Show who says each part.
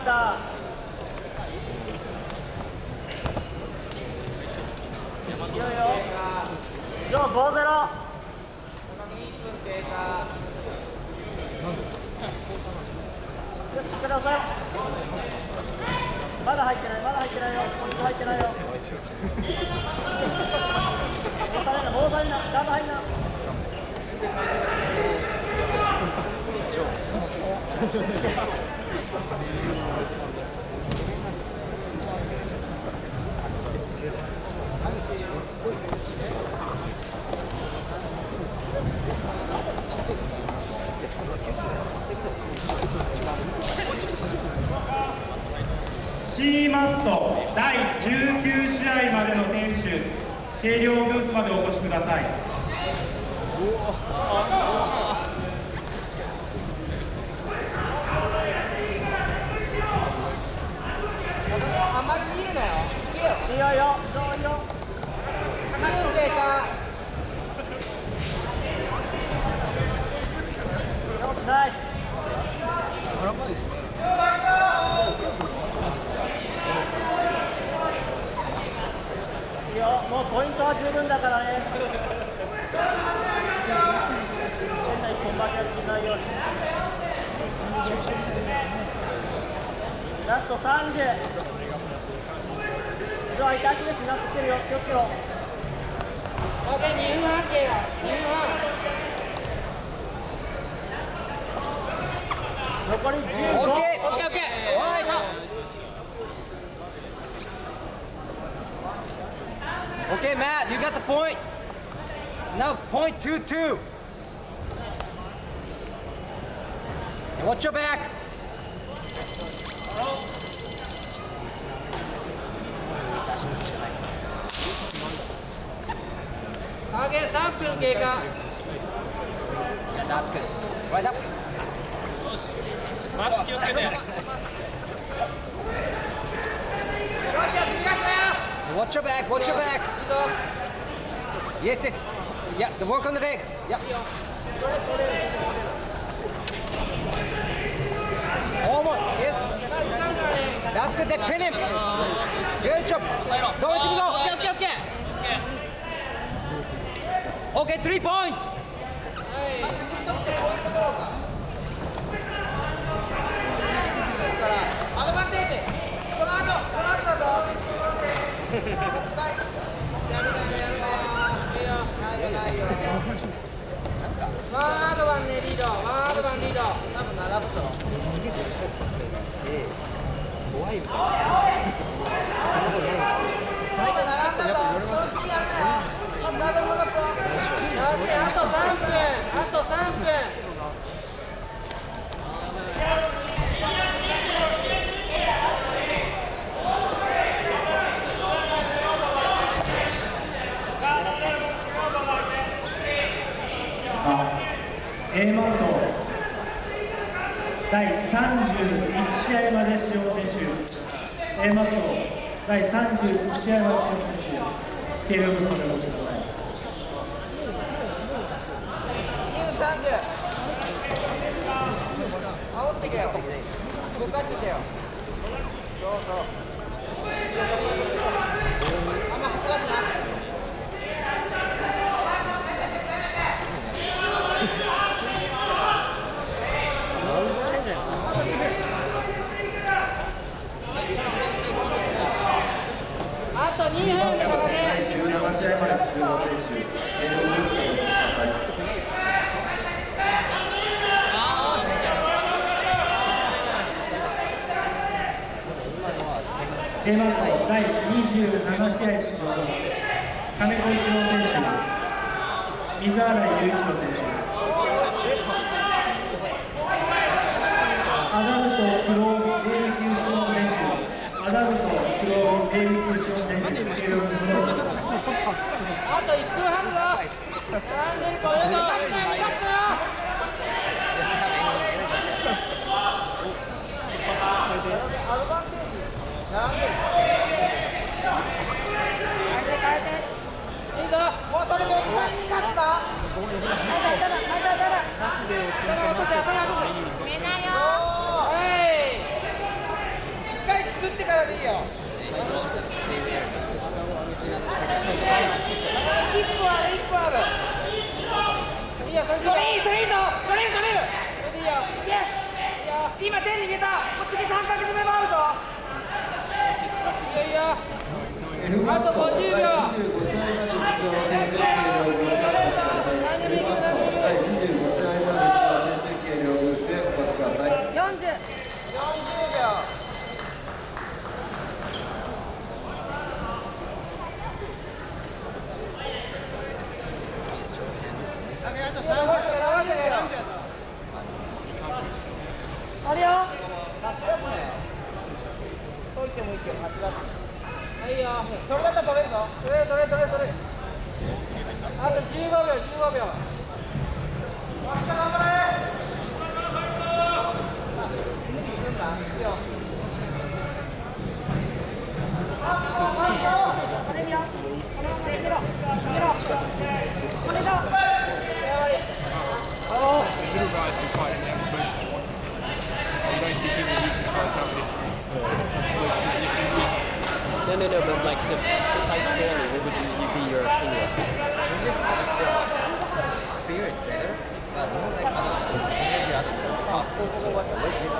Speaker 1: った。いいよ。いいよ以上5ゼロよししっかり押さえまだ入ってないまだ入ってないよ。ポイント入ってないよ。押されんなもう押されんな。ガード入んな。
Speaker 2: シーマスト第19試合までの選手計量ブースまでお越しください
Speaker 3: あんまり見るなよ行けよ
Speaker 1: いいよいいよいいよいいよ
Speaker 3: 2分経過
Speaker 1: よしナイスいいよもうポイントは十分だからね。チェンナ一本負けはしないようにラス。ト30 じゃあ痛気ですになってきてるよ気をつけろ
Speaker 3: OK2 分半経過2分半
Speaker 1: 残り15
Speaker 3: OK OK OK はい Okay, Matt, you got the point. It's now point two two. And watch your back. Okay, 3分経過。Yeah, that's good. Right, that's good.
Speaker 2: 気をつけて
Speaker 3: Watch your back, watch your back. Yes, yes. Yeah, the work on the leg. Yeah. ラスクペネンよいしょ。どういくぞ。オッケーオッケーオッケー。オッケー。3ポイント。
Speaker 4: アドバンテージ。この後この後だぞやるなよやるないよないよ
Speaker 5: ワンドバンねリードワンドバンリード
Speaker 4: 多分並ぶぞすげえ
Speaker 3: 怖いみたい
Speaker 4: ない並んだぞその次やるなよスタート戻すぞ
Speaker 5: あと3分あと3分
Speaker 2: あ A マウント第31試合まで使用選手 A マット第31試合まで使用選手計量部分でお越しください
Speaker 4: 2分30煽ってけよ動かしてけよそうそう
Speaker 2: 第27試合出場金子一郎選手水原雄一郎選手アダルトプロ英優勝選手アダルトプローブ賞選手勝選手
Speaker 5: あと1分半だぞ並んでる子いるぞ逃がすな逃がすないいぞ
Speaker 4: もうそれ絶対に勝つぞ
Speaker 5: 頭落とせ頭落とせめなよ。はい
Speaker 4: いいよ。一分ある一分ある
Speaker 5: いいよ。それ
Speaker 4: た次三角締めもあるぞ
Speaker 5: いいよいいよあと50秒。何でもいける何でもいける
Speaker 4: 40秒。
Speaker 5: いい。よ
Speaker 4: それだったら取れるぞ。
Speaker 5: 取れる取れる取れる取れる。あと15秒15秒。
Speaker 6: No, no, no, but like to, to fight fairly, what would you, you be your opinion?
Speaker 3: Jiu-Jitsu. Beer is better, but more like other sports. Maybe other legit